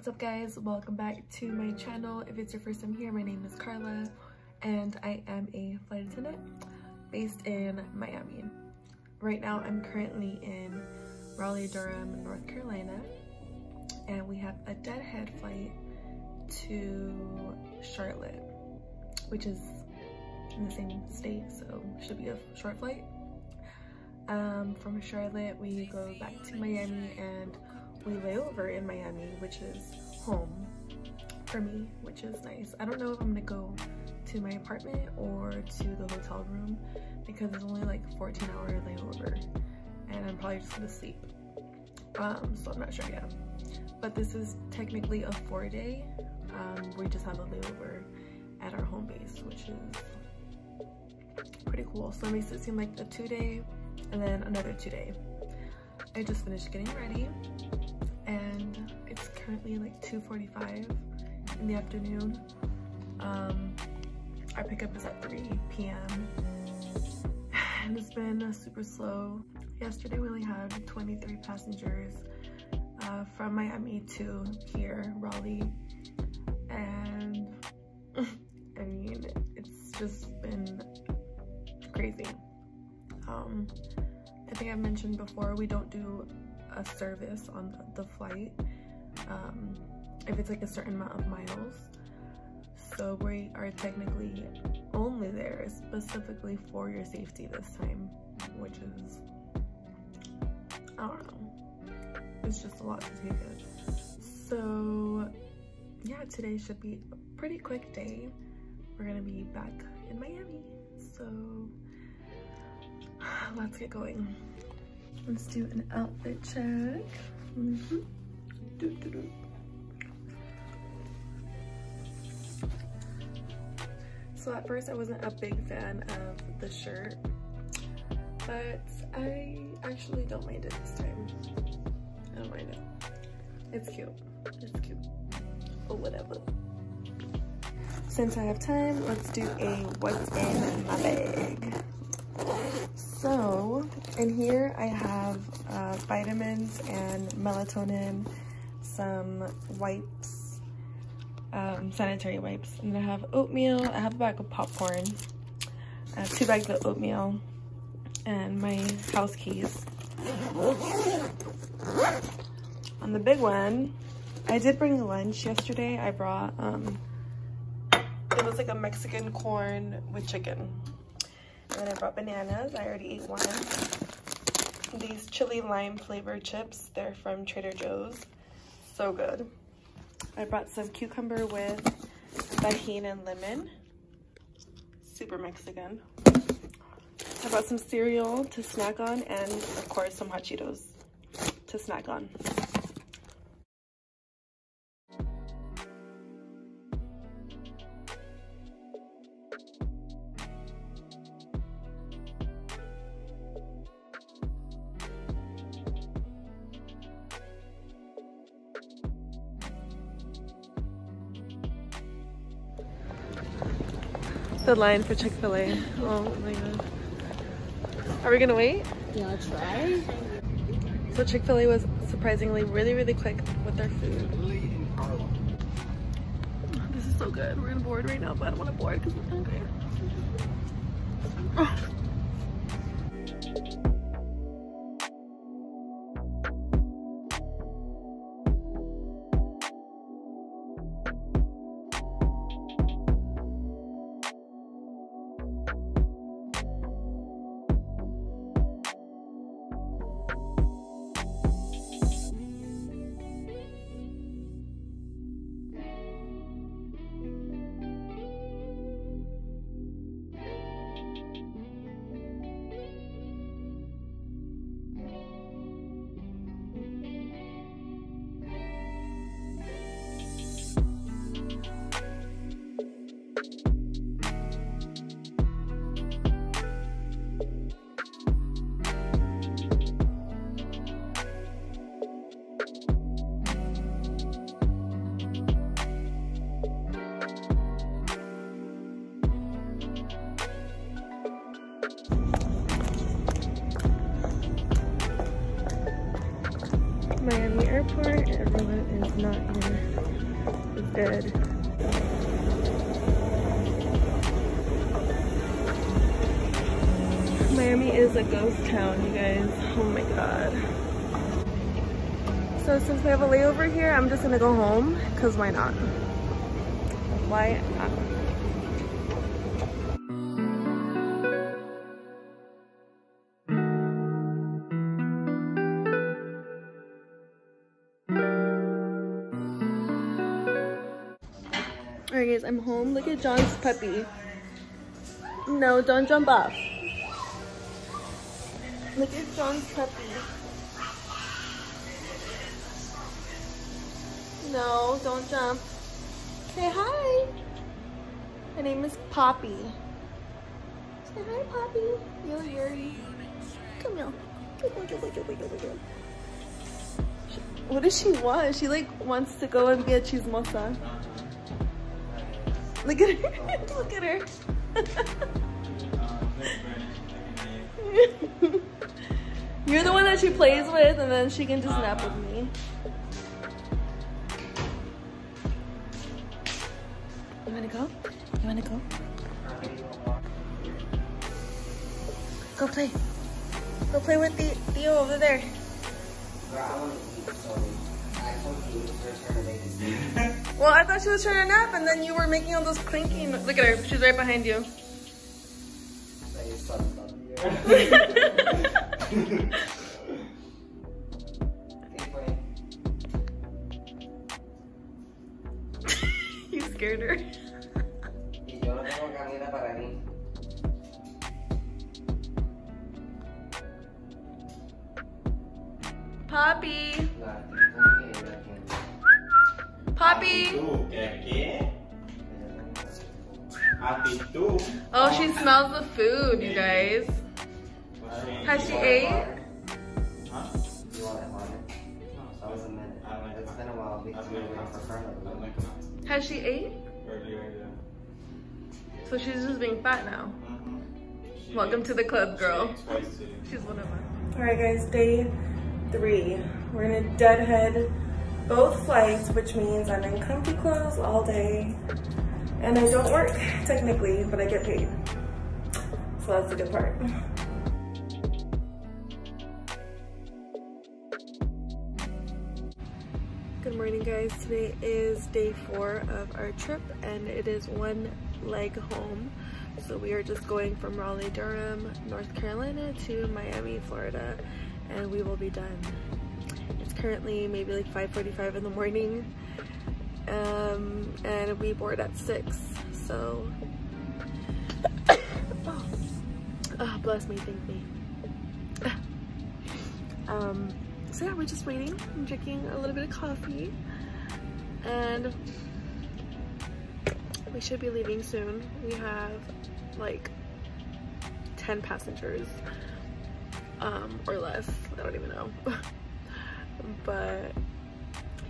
What's up guys? Welcome back to my channel. If it's your first time here, my name is Karla and I am a flight attendant based in Miami. Right now I'm currently in Raleigh-Durham, North Carolina and we have a deadhead flight to Charlotte which is in the same state so should be a short flight. Um, from Charlotte we go back to Miami and we lay over in Miami, which is home for me, which is nice. I don't know if I'm gonna go to my apartment or to the hotel room because it's only like 14 hour layover and I'm probably just gonna sleep. Um, so I'm not sure yet. But this is technically a four day. Um, we just have a layover at our home base, which is pretty cool. So it makes it seem like a two day and then another two day. I just finished getting ready and it's currently like 2.45 in the afternoon. Um, our pickup is at 3 p.m. and it's been super slow. Yesterday we only had 23 passengers uh, from Miami to here, Raleigh, and I mean, it's just been crazy. Um, I think I mentioned before, we don't do a service on the flight um, if it's like a certain amount of miles. So we are technically only there specifically for your safety this time, which is, I don't know, it's just a lot to take in. So yeah, today should be a pretty quick day. We're gonna be back in Miami, so let's get going. Let's do an outfit check. Mm -hmm. doo -doo -doo. So at first I wasn't a big fan of the shirt, but I actually don't mind it this time. I don't mind it. It's cute. It's cute. Or whatever. Since I have time, let's do a what's in my bag. So in here I have uh, vitamins and melatonin, some wipes, um, sanitary wipes, and I have oatmeal. I have a bag of popcorn, I have two bags of oatmeal, and my house keys. On the big one, I did bring lunch yesterday. I brought, um, it was like a Mexican corn with chicken. And then I brought bananas. I already ate one. These chili lime flavored chips. They're from Trader Joe's. So good. I brought some cucumber with Tajín and lemon. Super Mexican. I brought some cereal to snack on and of course some hot Cheetos to snack on. The line for Chick-fil-A. Oh my god. Are we gonna wait? Yeah, try. So Chick-fil-A was surprisingly really, really quick with their food. This is so good. We're gonna board right now, but I don't want to board because we're hungry. Oh. Not here. Miami is a ghost town, you guys. Oh my god. So since we have a layover here, I'm just gonna go home, because why not? Why not? Guys, I'm home. Look at John's puppy. No, don't jump off. Look at John's puppy. No, don't jump. Say hi. Her name is Poppy. Say hi, Poppy. Yo, Yuri. Come here. What does she want? She like wants to go and be a chismosa. Look at her. Look at her. You're the one that she plays with and then she can just nap with me. You wanna go? You wanna go? Go play. Go play with the Theo over there. Well, I thought she was trying to nap and then you were making all those clinking. Look at her. She's right behind you. you scared her. Poppy. Poppy. Oh, she smells the food, you guys. Has she ate? Has she ate? So she's just being fat now. Welcome to the club, girl. She's one of us. All right, guys, day three. We're gonna deadhead both flights, which means I'm in comfy clothes all day. And I don't work, technically, but I get paid. So that's the good part. Good morning guys, today is day four of our trip and it is one leg home. So we are just going from Raleigh, Durham, North Carolina to Miami, Florida and we will be done. Currently maybe like 5.45 in the morning um, and we board at 6 so oh. oh, bless me, thank me. um, so yeah, we're just waiting. I'm drinking a little bit of coffee and we should be leaving soon. We have like 10 passengers um, or less. I don't even know. but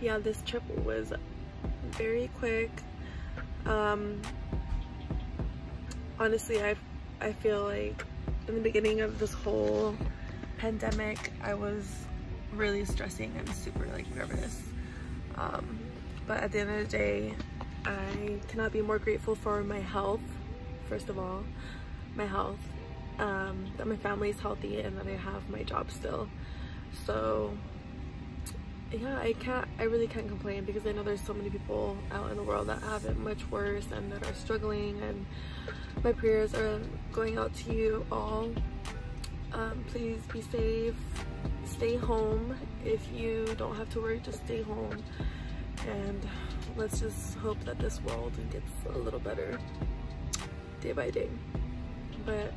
yeah, this trip was very quick. Um, honestly, I, I feel like in the beginning of this whole pandemic, I was really stressing and super like nervous. Um, but at the end of the day, I cannot be more grateful for my health, first of all, my health, um, that my family is healthy and that I have my job still. So yeah, I can't, I really can't complain because I know there's so many people out in the world that have it much worse and that are struggling and my prayers are going out to you all. Um, please be safe, stay home. If you don't have to work, just stay home. And let's just hope that this world gets a little better day by day. But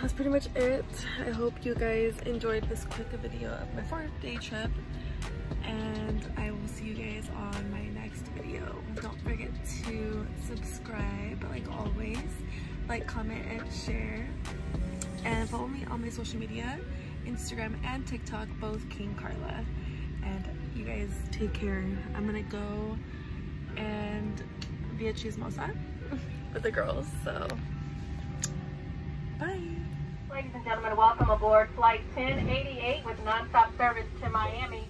that's pretty much it. I hope you guys enjoyed this quick video of my fourth day trip and I will see you guys on my next video. Don't forget to subscribe like always, like, comment, and share. And follow me on my social media, Instagram and TikTok, both King Karla. And you guys take care. I'm gonna go and be a chismosa with the girls, so bye. Ladies and gentlemen, welcome aboard Flight 1088 with nonstop service to Miami.